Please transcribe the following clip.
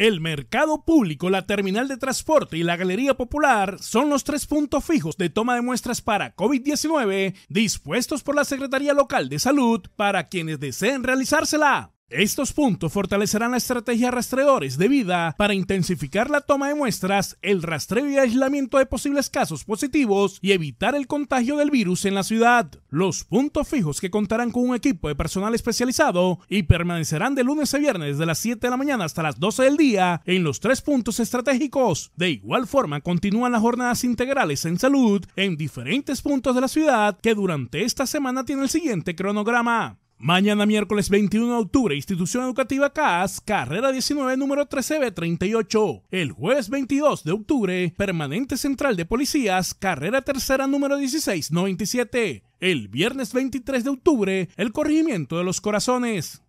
El mercado público, la terminal de transporte y la galería popular son los tres puntos fijos de toma de muestras para COVID-19 dispuestos por la Secretaría Local de Salud para quienes deseen realizársela. Estos puntos fortalecerán la estrategia rastreadores de vida para intensificar la toma de muestras, el rastreo y aislamiento de posibles casos positivos y evitar el contagio del virus en la ciudad. Los puntos fijos que contarán con un equipo de personal especializado y permanecerán de lunes a viernes de las 7 de la mañana hasta las 12 del día en los tres puntos estratégicos. De igual forma, continúan las jornadas integrales en salud en diferentes puntos de la ciudad que durante esta semana tiene el siguiente cronograma. Mañana miércoles 21 de octubre, Institución Educativa CAS, carrera 19, número 13B38. El jueves 22 de octubre, Permanente Central de Policías, carrera tercera, número 1697. El viernes 23 de octubre, el Corregimiento de los Corazones.